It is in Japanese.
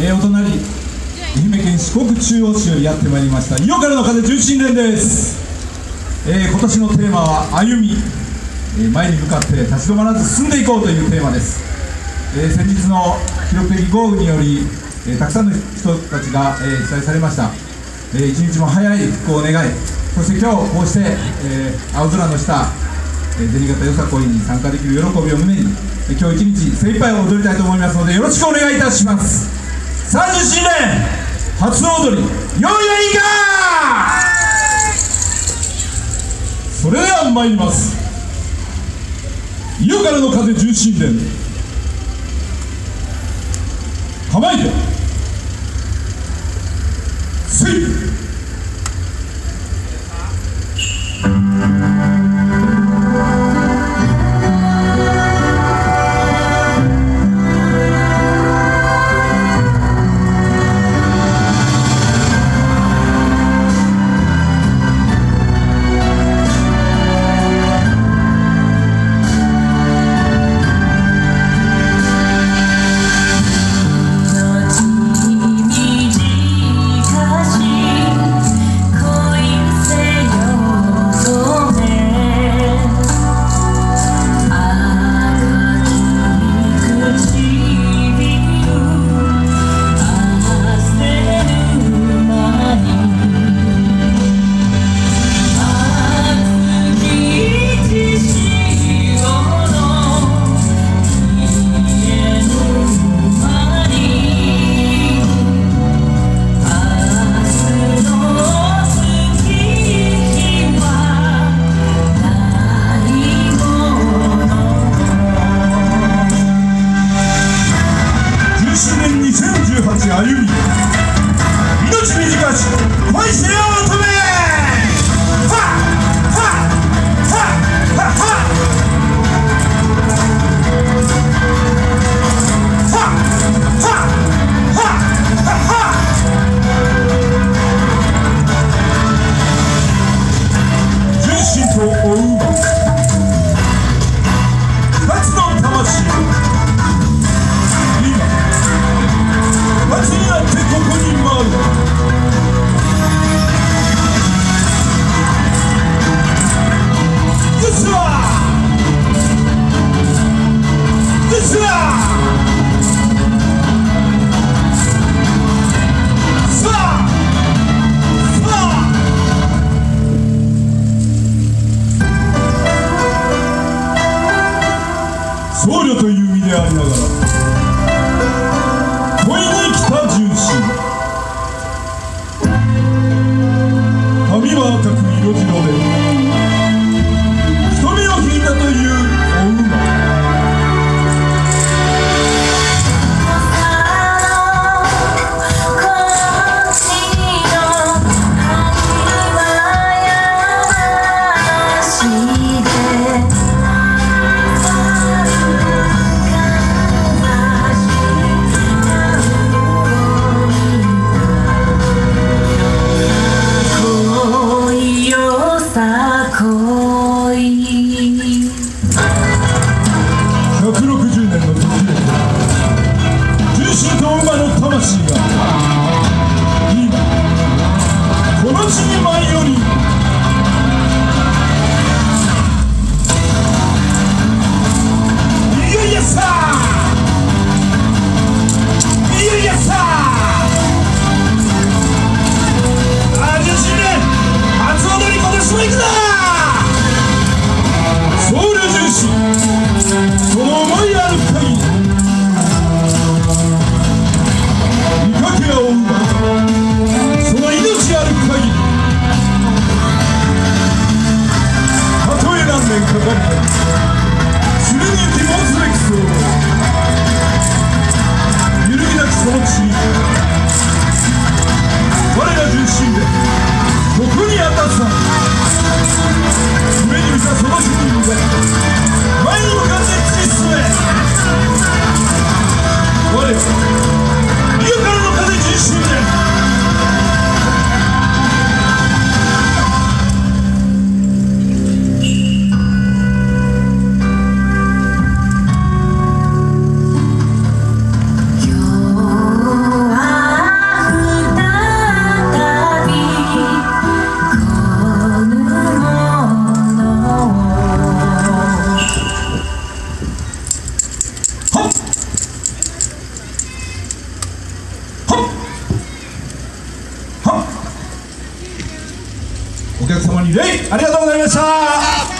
えー、お隣愛媛県四国中央市よりやってまいりました井岡の風純真連です、えー、今年のテーマは歩み、えー、前に向かって立ち止まらず進んでいこうというテーマです、えー、先日の記録的豪雨により、えー、たくさんの人たちが、えー、被災されました、えー、一日も早い復興を願いそして今日こうして、えー、青空の下銭形よさこいに参加できる喜びを胸に今日一日精一杯踊りたいと思いますのでよろしくお願いいたします。30周年初踊りよいはいいか！それでは参ります。湯からの風重心殿構えてせい！僧侶という身でありながら。Yukarıda kaleci şimdi. 様に礼ありがとうございました。